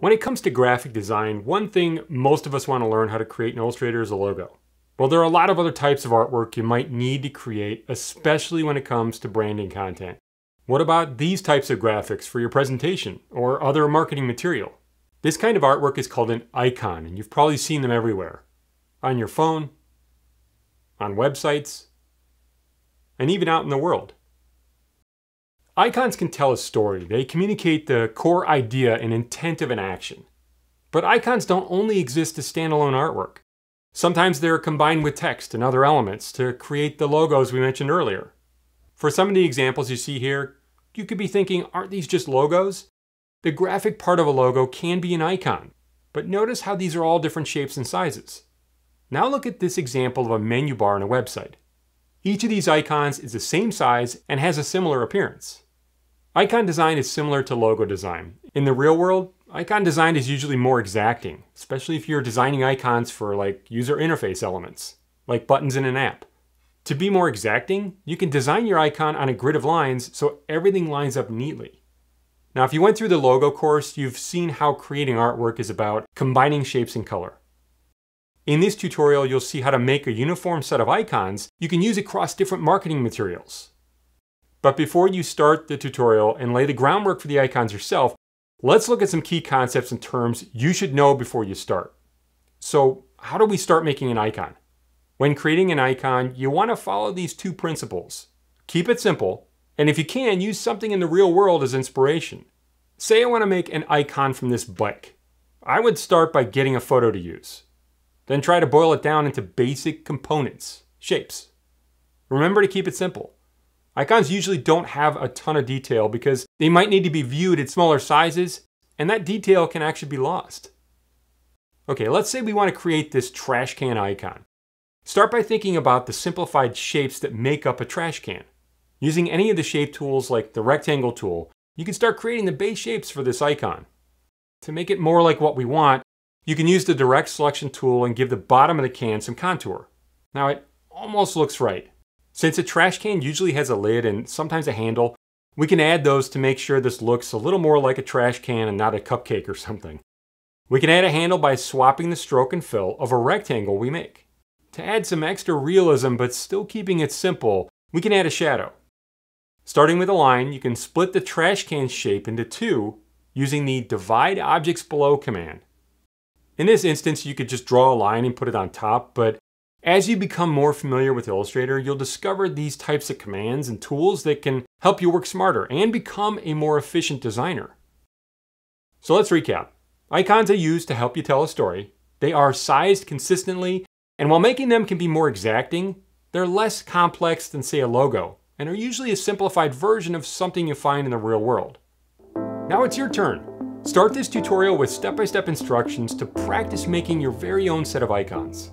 When it comes to graphic design, one thing most of us want to learn how to create in Illustrator is a logo. Well, there are a lot of other types of artwork you might need to create, especially when it comes to branding content. What about these types of graphics for your presentation or other marketing material? This kind of artwork is called an icon, and you've probably seen them everywhere. On your phone, on websites, and even out in the world. Icons can tell a story. They communicate the core idea and intent of an action. But icons don't only exist as standalone artwork. Sometimes they're combined with text and other elements to create the logos we mentioned earlier. For some of the examples you see here, you could be thinking, aren't these just logos? The graphic part of a logo can be an icon, but notice how these are all different shapes and sizes. Now look at this example of a menu bar on a website. Each of these icons is the same size and has a similar appearance. Icon design is similar to logo design. In the real world, icon design is usually more exacting, especially if you're designing icons for like user interface elements, like buttons in an app. To be more exacting, you can design your icon on a grid of lines so everything lines up neatly. Now, if you went through the logo course, you've seen how creating artwork is about combining shapes and color. In this tutorial, you'll see how to make a uniform set of icons you can use across different marketing materials. But before you start the tutorial and lay the groundwork for the icons yourself, let's look at some key concepts and terms you should know before you start. So how do we start making an icon? When creating an icon, you want to follow these two principles. Keep it simple, and if you can, use something in the real world as inspiration. Say I want to make an icon from this bike. I would start by getting a photo to use. Then try to boil it down into basic components, shapes. Remember to keep it simple. Icons usually don't have a ton of detail because they might need to be viewed at smaller sizes, and that detail can actually be lost. Okay, let's say we want to create this trash can icon. Start by thinking about the simplified shapes that make up a trash can. Using any of the shape tools like the rectangle tool, you can start creating the base shapes for this icon. To make it more like what we want, you can use the direct selection tool and give the bottom of the can some contour. Now it almost looks right. Since a trash can usually has a lid and sometimes a handle, we can add those to make sure this looks a little more like a trash can and not a cupcake or something. We can add a handle by swapping the stroke and fill of a rectangle we make. To add some extra realism but still keeping it simple, we can add a shadow. Starting with a line, you can split the trash can shape into two using the Divide Objects Below command. In this instance, you could just draw a line and put it on top, but as you become more familiar with Illustrator, you'll discover these types of commands and tools that can help you work smarter and become a more efficient designer. So let's recap. Icons are used to help you tell a story. They are sized consistently, and while making them can be more exacting, they're less complex than say a logo, and are usually a simplified version of something you find in the real world. Now it's your turn. Start this tutorial with step-by-step -step instructions to practice making your very own set of icons.